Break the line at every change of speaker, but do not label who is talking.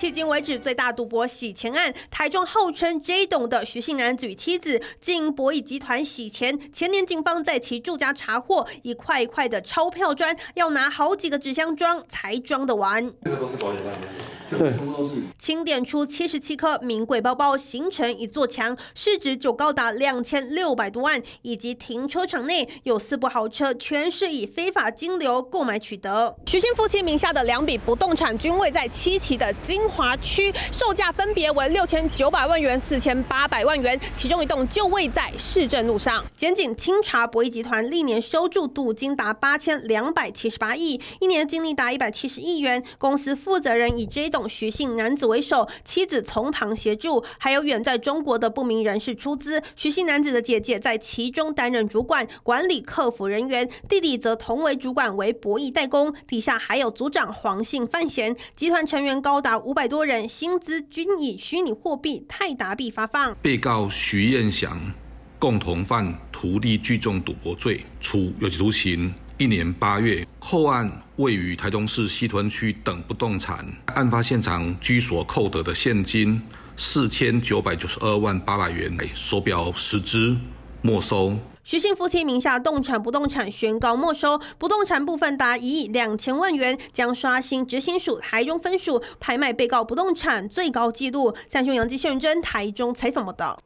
迄今为止最大赌博洗钱案，台中号称 J 董的徐姓男子与妻子经营博弈集团洗钱。前年警方在其住家查获一块一块的钞票砖，要拿好几个纸箱装才装得完。
这个都是保险单。
对，
清点出七十七颗名贵包包，形成一座墙，市值就高达两千六百多万。以及停车场内有四部豪车，全是以非法金流购买取得。徐姓夫妻名下的两笔不动产均位在七期的金华区，售价分别为六千九百万元、四千八百万元，其中一栋就位在市政路上。检警清查博弈集团历年收注赌金达八千两百七十八亿，一年净利达一百七十亿元。公司负责人以这一栋。徐姓男子为首，妻子从旁协助，还有远在中国的不明人士出资。徐姓男子的姐姐在其中担任主管，管理客服人员；弟弟则同为主管，为博弈代工。底下还有组长黄姓范闲，集团成员高达五百多人，薪资均以虚拟货币泰达币发放。
被告徐彦祥共同犯徒弟聚众赌博罪，处有期徒刑。一年八月，扣案位于台中市西屯区等不动产。案发现场居所扣得的现金四千九百九十二万八百元，手表十只没收。
徐姓夫妻名下动产、不动产宣告没收，不动产部分达一亿两千万元，将刷新执行署台中分署拍卖被告不动产最高纪录。三雄杨基、谢元珍台中采访报道。